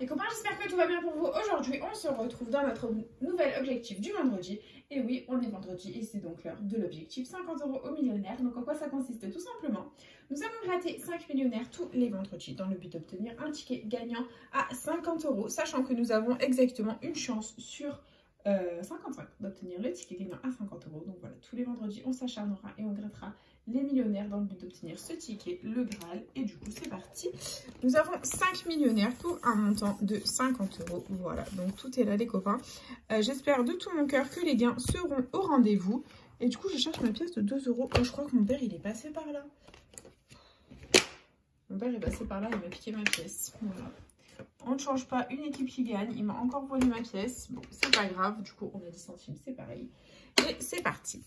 Les copains, j'espère que tout va bien pour vous. Aujourd'hui, on se retrouve dans notre nouvel objectif du vendredi. Et oui, on est vendredi et c'est donc l'heure de l'objectif 50 euros au millionnaire. Donc en quoi ça consiste Tout simplement, nous avons gratté 5 millionnaires tous les vendredis dans le but d'obtenir un ticket gagnant à 50 euros, sachant que nous avons exactement une chance sur 55 euh, d'obtenir le ticket gagnant à 50 euros. Donc voilà, tous les vendredis, on s'acharnera et on grattera les millionnaires dans le but d'obtenir ce ticket, le Graal. Et du coup, c'est parti. Nous avons 5 millionnaires pour un montant de 50 euros. Voilà, donc tout est là les copains. Euh, j'espère de tout mon cœur que les gains seront au rendez-vous. Et du coup, je cherche ma pièce de 2 euros. Oh, je crois que mon père, il est passé par là. Mon père est passé par là, il m'a piqué ma pièce. On ne change pas une équipe qui gagne. Il m'a encore volé ma pièce. Bon, c'est pas grave. Du coup, on a 10 centimes, c'est pareil. Et c'est parti.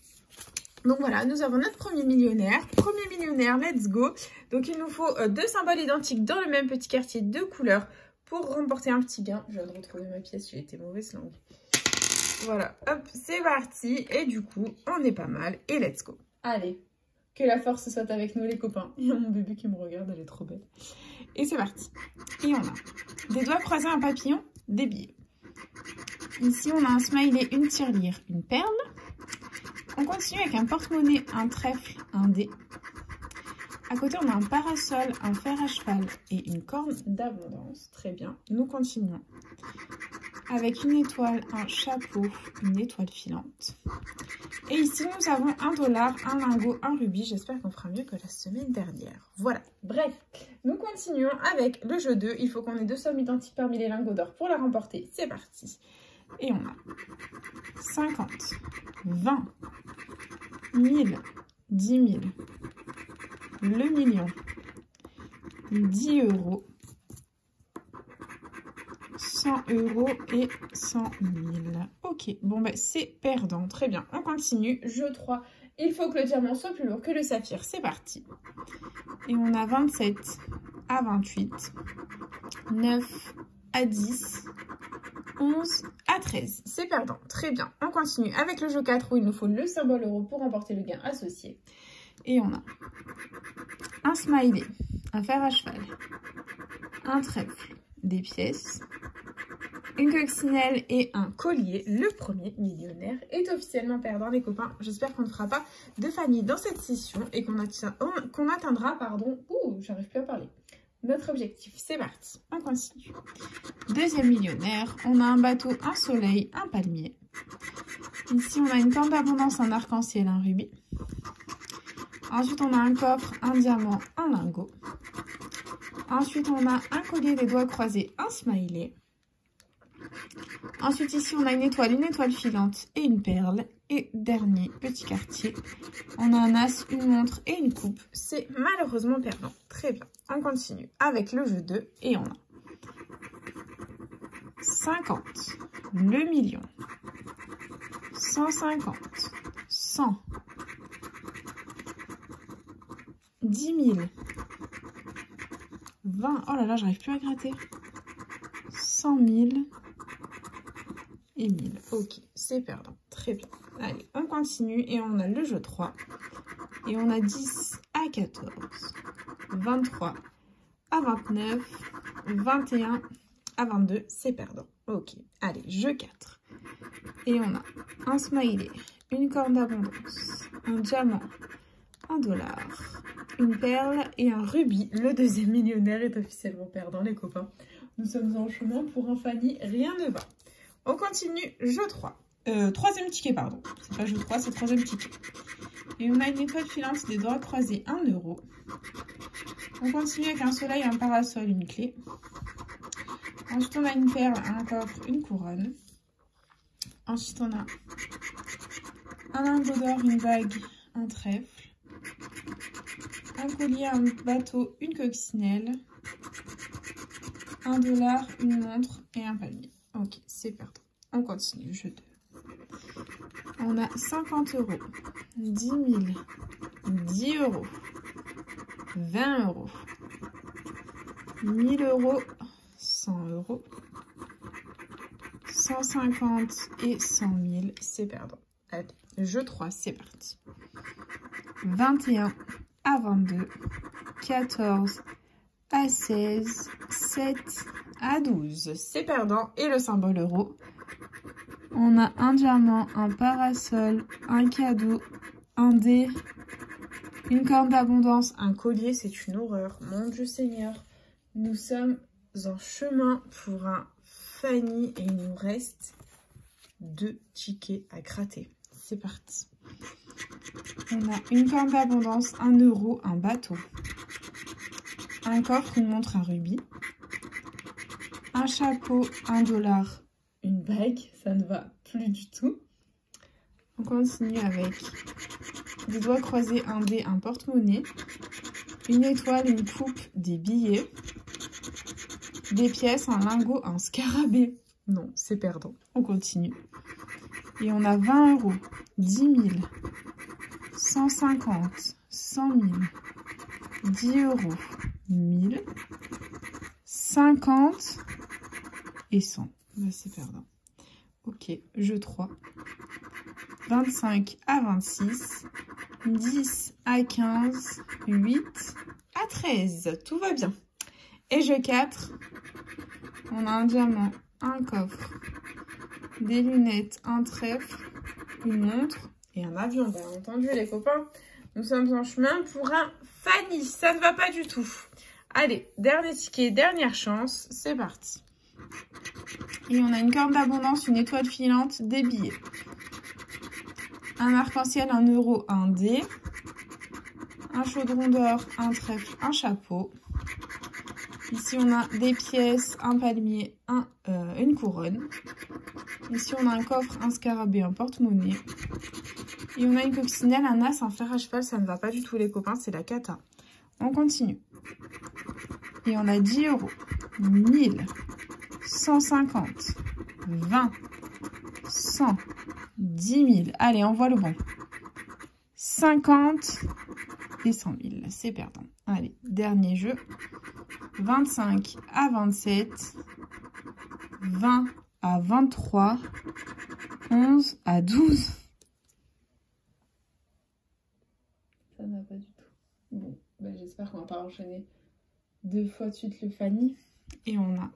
Donc voilà, nous avons notre premier millionnaire. Premier millionnaire, let's go. Donc il nous faut euh, deux symboles identiques dans le même petit quartier de couleurs pour remporter un petit gain. Je viens de retrouver ma pièce, j'ai été mauvaise langue. Voilà, hop, c'est parti. Et du coup, on est pas mal. Et let's go. Allez, que la force soit avec nous les copains. Il y a mon bébé qui me regarde, elle est trop belle. Et c'est parti. Et on a des doigts croisés, un papillon, des billets. Ici, on a un smiley, une tirelire, une perle. On continue avec un porte-monnaie, un trèfle, un dé. À côté, on a un parasol, un fer à cheval et une corne d'abondance. Très bien. Nous continuons. Avec une étoile, un chapeau, une étoile filante. Et ici, nous avons un dollar, un lingot, un rubis. J'espère qu'on fera mieux que la semaine dernière. Voilà. Bref, nous continuons avec le jeu 2. Il faut qu'on ait deux sommes identiques parmi les lingots d'or pour la remporter. C'est parti. Et on a 50, 20, 1000, 10 000, le million, 10 euros, 100 euros et 100 000. Ok, bon ben c'est perdant. Très bien, on continue. Jeu 3. Il faut que le diamant soit plus lourd que le saphir. C'est parti. Et on a 27 à 28, 9 à 10, 11 à 13. C'est perdant. Très bien. On continue avec le jeu 4 où il nous faut le symbole euro pour remporter le gain associé. Et on a un smiley, un fer à cheval, un trèfle, des pièces, une coccinelle et un collier. Le premier millionnaire est officiellement perdant, les copains. J'espère qu'on ne fera pas de famille dans cette session et qu'on atteindra, pardon, ouh, j'arrive plus à parler, notre objectif. C'est parti, on continue. Deuxième millionnaire, on a un bateau, un soleil, un palmier. Ici, on a une corne d'abondance, un arc-en-ciel, un rubis. Ensuite, on a un coffre, un diamant, un lingot. Ensuite, on a un collier des doigts croisés, un smiley. Ensuite, ici, on a une étoile, une étoile filante et une perle. Et dernier petit quartier, on a un as, une montre et une coupe. C'est malheureusement perdant. Très bien. On continue avec le jeu 2 et on a 50, le million, 150, 100, 10 000, 20, oh là là, j'arrive plus à gratter, 100 000 et 1000. Ok, c'est perdant. Très bien. Allez, on continue et on a le jeu 3. Et on a 10 à 14, 23 à 29, 21 à 22, c'est perdant. Ok, allez, jeu 4. Et on a un smiley, une corne d'abondance, un diamant, un dollar, une perle et un rubis. Le deuxième millionnaire est officiellement perdant, les copains. Nous sommes en chemin pour un Fanny, rien ne va. On continue, jeu 3. Euh, troisième ticket, pardon. C'est pas jeu 3, c'est troisième ticket. Et on a une étoile filante des doigts croisés, 1 euro. On continue avec un soleil, un parasol, une clé. Ensuite, on a une perle, un coffre, une couronne. Ensuite, on a un lingot d'or, une bague, un trèfle. Un collier, un bateau, une coccinelle. Un dollar, une montre et un palmier. Ok, c'est perdant. On continue, jeu 2. On a 50 euros, 10 000, 10 euros, 20 euros, 1000 euros, 100 euros, 150 et 100 000, c'est perdant. Allez, jeu 3, c'est parti. 21 à 22, 14 à 16, 7 à 12. C'est perdant. Et le symbole euro. On a un diamant, un parasol, un cadeau, un dé, une corne d'abondance, un collier. C'est une horreur. Mon Dieu Seigneur. Nous sommes en chemin pour un Fanny et il nous reste deux tickets à gratter. C'est parti. On a une corne d'abondance, un euro, un bateau, un coffre, une montre, un rubis, un chapeau, un dollar, une bague, ça ne va plus du tout. On continue avec des doigts croisés, un dé, un porte-monnaie, une étoile, une coupe, des billets, des pièces, un lingot, un scarabée. Non, c'est perdant. On continue. Et on a 20 euros, 10 000, 150, 100 000, 10 euros, 1000, 50 et 100. C'est perdant. Ok, jeu 3. 25 à 26, 10 à 15, 8 à 13. Tout va bien. Et jeu 4. On a un diamant, un coffre, des lunettes, un trèfle, une montre et un avion. Bien entendu, les copains, nous sommes en chemin pour un Fanny. Ça ne va pas du tout. Allez, dernier ticket, dernière chance. C'est parti. Et on a une corde d'abondance, une étoile filante, des billets. Un arc-en-ciel, un euro, un dé. Un chaudron d'or, un trèfle, un chapeau. Ici, on a des pièces, un palmier, euh, une couronne. Ici, on a un coffre, un scarabée, un porte-monnaie. Et on a une coccinelle, un as, un fer à cheval. Ça ne va pas du tout, les copains. C'est la cata. On continue. Et on a 10 euros, 1000, 150, 20, 100, 10 000. Allez, on voit le bon. 50 et 100 000. C'est perdant. Allez, dernier jeu. 25 à 27, 20 à 23, 11 à 12. Ça n'a pas du tout. Bon, ben, j'espère qu'on va pas enchaîner deux fois de suite le Fanny. Et on a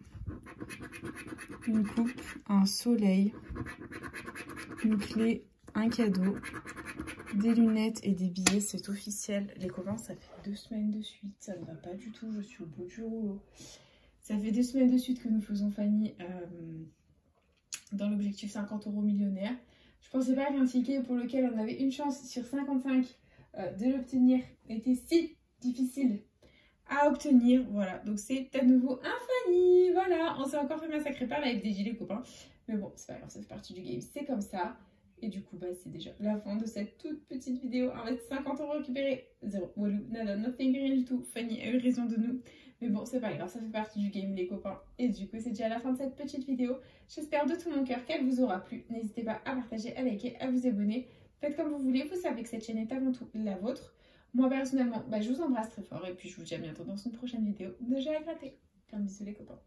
une coupe, un soleil, une clé, un cadeau, des lunettes et des billets, c'est officiel. Les copains, ça fait deux semaines de suite, ça ne va pas du tout, je suis au bout du rouleau. Ça fait deux semaines de suite que nous faisons Fanny euh, dans l'objectif 50 euros millionnaire. Je pensais pas qu'un ticket pour lequel on avait une chance sur 55 euh, de l'obtenir était si difficile à obtenir. Voilà, donc c'est à nouveau un Fanny. Voilà, on s'est encore fait massacrer par la FDJ les copains. Mais bon, c'est pas grave, ça fait partie du game, c'est comme ça. Et du coup, bah, c'est déjà la fin de cette toute petite vidéo. Avec 50 euros récupérés, zéro. Walou, nada, nothing, rien du tout. Fanny a eu raison de nous. Mais bon, c'est pas grave, ça fait partie du game, les copains. Et du coup, c'est déjà la fin de cette petite vidéo. J'espère de tout mon cœur qu'elle vous aura plu. N'hésitez pas à partager, à liker, à vous abonner. Faites comme vous voulez. Vous savez que cette chaîne est avant tout la vôtre. Moi, personnellement, bah, je vous embrasse très fort. Et puis, je vous dis à bientôt dans une prochaine vidéo de jeu à gratter. Un bisou, les copains.